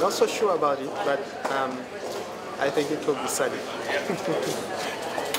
Not so sure about it, but um, I think it will be sunny.